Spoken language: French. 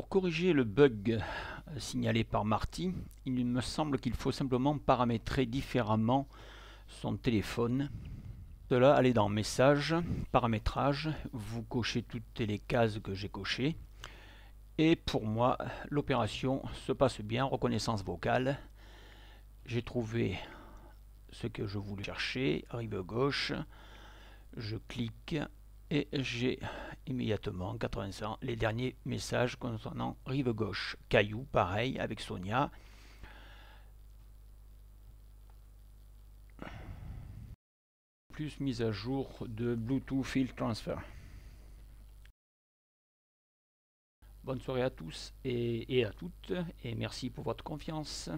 Pour corriger le bug signalé par Marty, il me semble qu'il faut simplement paramétrer différemment son téléphone. Cela, allez dans Messages, Paramétrages, vous cochez toutes les cases que j'ai cochées. Et pour moi, l'opération se passe bien, reconnaissance vocale. J'ai trouvé ce que je voulais chercher, rive gauche. Je clique et j'ai immédiatement 85 les derniers messages concernant rive gauche. Caillou, pareil avec Sonia. Plus mise à jour de Bluetooth Field Transfer. Bonne soirée à tous et, et à toutes et merci pour votre confiance.